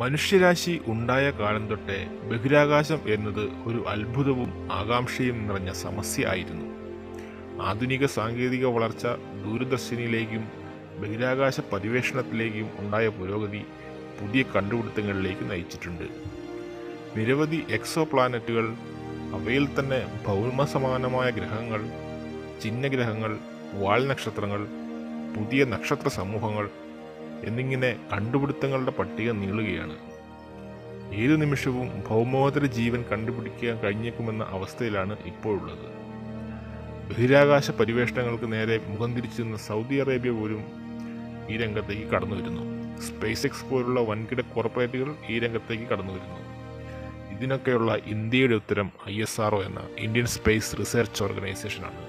മനുഷ്യരാശി ഉണ്ടായ കാലം തൊട്ടേ ബഹിരാകാശം എന്നത് ഒരു അത്ഭുതവും ആകാംക്ഷയും നിറഞ്ഞ സമസ്യ ആയിരുന്നു. ആധുനിക സാങ്കേതിക വളർച്ച ദൂരദർശനിയിലേക്കും ബഹിരാകാശ പരിവേഷണത്തിലേക്കും ഉണ്ടായ പുരോഗതി പുതിയ കണ്ടുപിടുത്തങ്ങളിലേക്ക് നയിച്ചിട്ടുണ്ട്. നിരവധി എക്സോ പ്ലാനറ്റുകൾ അവയിൽ തന്നെ ഭൗമസമാനമായ ഗ്രഹങ്ങൾ ചിഹ്നഗ്രഹങ്ങൾ വാൽ നക്ഷത്രങ്ങൾ പുതിയ നക്ഷത്ര സമൂഹങ്ങൾ എന്നിങ്ങനെ കണ്ടുപിടുത്തങ്ങളുടെ പട്ടിക നീളുകയാണ്. ഏതു നിമിഷവും ഭൗമോത്തര ജീവൻ കണ്ടുപിടിക്കാൻ കഴിഞ്ഞേക്കുമെന്ന അവസ്ഥയിലാണ് ഇപ്പോഴുള്ളത്. ബഹിരാകാശ പരിവേഷണങ്ങൾക്ക് നേരെ മുഖം തിരിച്ചിരുന്ന സൗദി അറേബ്യ പോലും ഈ രംഗത്തേക്ക് കടന്നു വരുന്നു സ്പേസ് എക്സ് പോലുള്ള വൻകിട കോർപ്പറേറ്റുകൾ ഈ രംഗത്തേക്ക് കടന്നു വരുന്നു ഇതിനൊക്കെയുള്ള ഇന്ത്യയുടെ ഉത്തരം ഐ എസ് ആർ എന്ന ഇന്ത്യൻ സ്പേസ് റിസർച്ച് ഓർഗനൈസേഷനാണ്.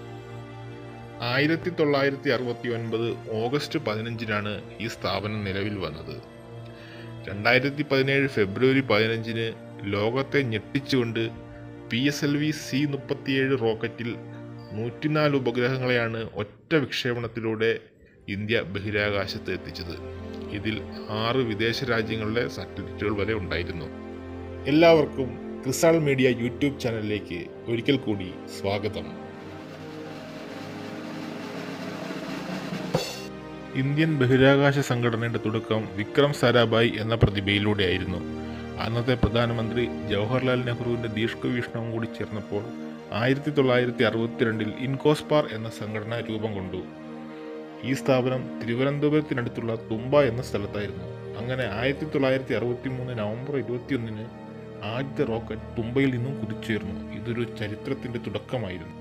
ആയിരത്തി തൊള്ളായിരത്തി അറുപത്തി ഒൻപത് ഓഗസ്റ്റ് പതിനഞ്ചിനാണ് ഈ സ്ഥാപനം നിലവിൽ വന്നത്. രണ്ടായിരത്തി പതിനേഴ് ഫെബ്രുവരി പതിനഞ്ചിന് ലോകത്തെ ഞെട്ടിച്ചുകൊണ്ട് P S L V C മുപ്പത്തിയേഴ് റോക്കറ്റിൽ നൂറ്റിനാല് ഉപഗ്രഹങ്ങളെയാണ് ഒറ്റ വിക്ഷേപണത്തിലൂടെ ഇന്ത്യ ബഹിരാകാശത്ത് എത്തിച്ചത്. ഇതിൽ ആറ് വിദേശ രാജ്യങ്ങളിലെ സാറ്റലൈറ്റുകൾ വരെ ഉണ്ടായിരുന്നു. എല്ലാവർക്കും ക്രിസാൾ മീഡിയ യൂട്യൂബ് ചാനലിലേക്ക് ഒരിക്കൽ കൂടി സ്വാഗതം. ഇന്ത്യൻ ബഹിരാകാശ സംഘടനയുടെ തുടക്കം വിക്രം സാരാഭായ് എന്ന പ്രതിഭയിലൂടെയായിരുന്നു. അന്നത്തെ പ്രധാനമന്ത്രി ജവഹർലാൽ നെഹ്റുവിന്റെ ദീർഘവീക്ഷണവും കൂടി ചേർന്നപ്പോൾ ആയിരത്തി തൊള്ളായിരത്തി അറുപത്തിരണ്ടിൽ ഇൻകോസ്പാർ എന്ന സംഘടന രൂപം കൊണ്ടു. ഈ സ്ഥാപനം തിരുവനന്തപുരത്തിനടുത്തുള്ള തുമ്പ എന്ന സ്ഥലത്തായിരുന്നു. അങ്ങനെ ആയിരത്തി തൊള്ളായിരത്തി അറുപത്തി മൂന്ന് നവംബർ ഇരുപത്തിയൊന്നിന് ആദ്യത്തെ റോക്കറ്റ് തുമ്പയിൽ നിന്നും കുതിച്ചുയർന്നു ഇതൊരു ചരിത്രത്തിന്റെ തുടക്കമായിരുന്നു.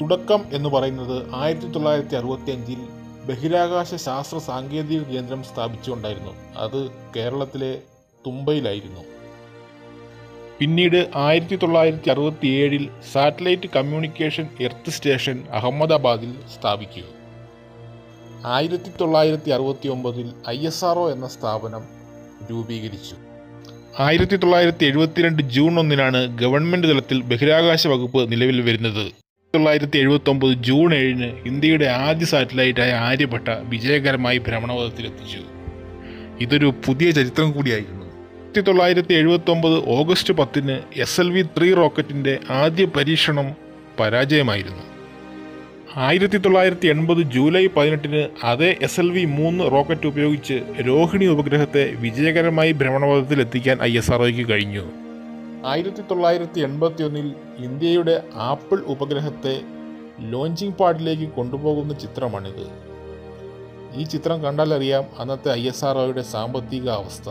തുടക്കം എന്ന് പറയുന്നത് ആയിരത്തി തൊള്ളായിരത്തി അറുപത്തി അഞ്ചിൽ ബഹിരാകാശ ശാസ്ത്ര സാങ്കേതിക കേന്ദ്രം സ്ഥാപിച്ചുകൊണ്ടായിരുന്നു. അത് കേരളത്തിലെ തുമ്പയിലായിരുന്നു പിന്നീട് ആയിരത്തി തൊള്ളായിരത്തി അറുപത്തി ഏഴിൽ സാറ്റലൈറ്റ് കമ്മ്യൂണിക്കേഷൻ എർത്ത് സ്റ്റേഷൻ അഹമ്മദാബാദിൽ സ്ഥാപിക്കുക. ആയിരത്തി തൊള്ളായിരത്തി അറുപത്തി ഒമ്പതിൽ ഐ എസ് ആർ എന്ന സ്ഥാപനം രൂപീകരിച്ചു. ആയിരത്തി തൊള്ളായിരത്തി എഴുപത്തിരണ്ട് ജൂൺ ഒന്നിനാണ് ഗവൺമെന്റ് തലത്തിൽ ബഹിരാകാശ വകുപ്പ് നിലവിൽ വരുന്നത്. തൊള്ളായിരത്തി എഴുപത്തി ഒമ്പത് ജൂൺ ഏഴിന് ഇന്ത്യയുടെ ആദ്യ സാറ്റലൈറ്റായ ആര്യഭട്ട വിജയകരമായി ഭ്രമണപഥത്തിലെത്തിച്ചു. ഇതൊരു പുതിയ ചരിത്രം കൂടിയായിരുന്നു. ആയിരത്തി തൊള്ളായിരത്തി എഴുപത്തി ഒമ്പത് ഓഗസ്റ്റ് പത്തിന് എസ് എൽ വി ത്രീ റോക്കറ്റിന്റെ ആദ്യ പരീക്ഷണം പരാജയമായിരുന്നു. ആയിരത്തി തൊള്ളായിരത്തി എൺപത് ജൂലൈ പതിനെട്ടിന് അതേ എസ് എൽ വി മൂന്ന് റോക്കറ്റ് ഉപയോഗിച്ച് രോഹിണി ഉപഗ്രഹത്തെ വിജയകരമായി ഭ്രമണപഥത്തിലെത്തിക്കാൻ ഐ എസ് ആർ കഴിഞ്ഞു. ആയിരത്തി തൊള്ളായിരത്തി എൺപത്തി ഒന്നിൽ ഇന്ത്യയുടെ ആപ്പിൾ ഉപഗ്രഹത്തെ ലോഞ്ചിങ് പാഡിലേക്ക് കൊണ്ടുപോകുന്ന ചിത്രമാണിത്. ഈ ചിത്രം കണ്ടാലറിയാം അന്നത്തെ ഐ എസ് ആർ സാമ്പത്തിക അവസ്ഥ.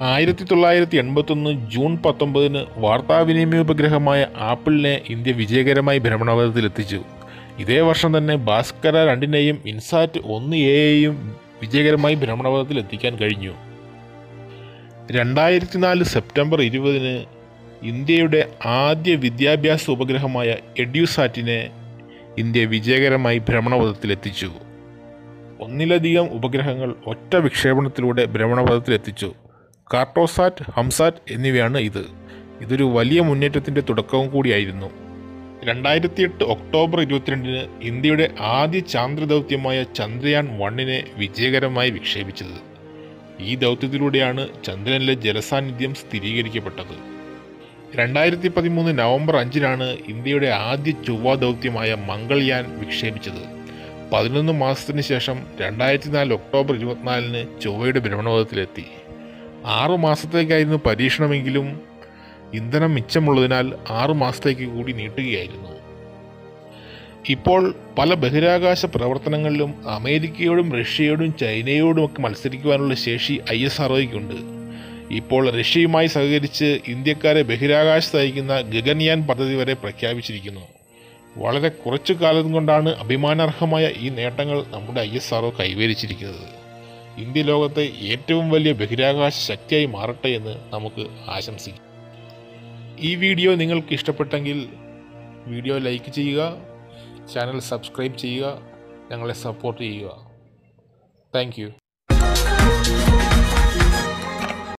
ആയിരത്തി തൊള്ളായിരത്തി എൺപത്തൊന്ന് ജൂൺ പത്തൊമ്പതിന് വാർത്താവിനിമയ ഉപഗ്രഹമായ ആപ്പിളിനെ ഇന്ത്യ വിജയകരമായി ഭ്രമണപഥത്തിലെത്തിച്ചു. ഇതേ വർഷം തന്നെ ഭാസ്കര രണ്ടിനെയും ഇൻസാറ്റ് ഒന്ന് എയെയും വിജയകരമായി ഭ്രമണപഥത്തിൽ എത്തിക്കാൻ കഴിഞ്ഞു. രണ്ടായിരത്തി നാല് സെപ്റ്റംബർ ഇരുപതിന് ഇന്ത്യയുടെ ആദ്യ വിദ്യാഭ്യാസ ഉപഗ്രഹമായ എഡ്യൂസാറ്റിനെ ഇന്ത്യ വിജയകരമായി ഭ്രമണപഥത്തിലെത്തിച്ചു. ഒന്നിലധികം ഉപഗ്രഹങ്ങൾ ഒറ്റ വിക്ഷേപണത്തിലൂടെ ഭ്രമണപഥത്തിലെത്തിച്ചു. കാർട്ടോസാറ്റ് ഹംസാറ്റ് എന്നിവയാണ് ഇത്. ഇതൊരു വലിയ മുന്നേറ്റത്തിന്റെ തുടക്കവും കൂടിയായിരുന്നു. രണ്ടായിരത്തി എട്ട് ഒക്ടോബർ ഇരുപത്തിരണ്ടിന് ഇന്ത്യയുടെ ആദ്യ ചാന്ദ്രദൗത്യമായ ചന്ദ്രയാൻ വണ്ണിനെ വിജയകരമായി വിക്ഷേപിച്ചത്. ഈ ദൗത്യത്തിലൂടെയാണ് ചന്ദ്രനിലെ ജലസാന്നിധ്യം സ്ഥിരീകരിക്കപ്പെട്ടത്. രണ്ടായിരത്തി പതിമൂന്ന് നവംബർ അഞ്ചിനാണ് ഇന്ത്യയുടെ ആദ്യ ചൊവ്വ ദൗത്യമായ മംഗൾയാൻ വിക്ഷേപിച്ചത്. പതിനൊന്ന് മാസത്തിന് ശേഷം രണ്ടായിരത്തി നാല് ഒക്ടോബർ ഇരുപത്തിനാലിന് ചൊവ്വയുടെ ഭ്രമണപഥത്തിലെത്തി. ആറു മാസത്തേക്കായിരുന്നു പരീക്ഷണമെങ്കിലും ഇന്ധനം മിച്ചമുള്ളതിനാൽ ആറു മാസത്തേക്ക് കൂടി നീട്ടുകയായിരുന്നു. ഇപ്പോൾ പല ബഹിരാകാശ പ്രവർത്തനങ്ങളിലും അമേരിക്കയോടും റഷ്യയോടും ചൈനയോടും ഒക്കെ മത്സരിക്കുവാനുള്ള ശേഷി ഐ എസ് ആർഒയ്ക്കുണ്ട് ഇപ്പോൾ റഷ്യയുമായി സഹകരിച്ച് ഇന്ത്യക്കാരെ ബഹിരാകാശത്ത് അയക്കുന്ന ഗഗൻയാൻ പദ്ധതി വരെ പ്രഖ്യാപിച്ചിരിക്കുന്നു. വളരെ കുറച്ചു കാലം കൊണ്ടാണ് അഭിമാനാർഹമായ ഈ നേട്ടങ്ങൾ നമ്മുടെ ഐ എസ് ആർഒ കൈവരിച്ചിരിക്കുന്നത്. ഇന്ത്യ ലോകത്തെ ഏറ്റവും വലിയ ബഹിരാകാശ ശക്തിയായി മാറട്ടെ എന്ന് നമുക്ക് ആശംസിക്കാം. ഈ വീഡിയോ നിങ്ങൾക്ക് ഇഷ്ടപ്പെട്ടെങ്കിൽ വീഡിയോ ലൈക്ക് ചെയ്യുക ചാനൽ സബ്സ്ക്രൈബ് ചെയ്യുക ഞങ്ങളെ സപ്പോർട്ട് ചെയ്യുക. താങ്ക്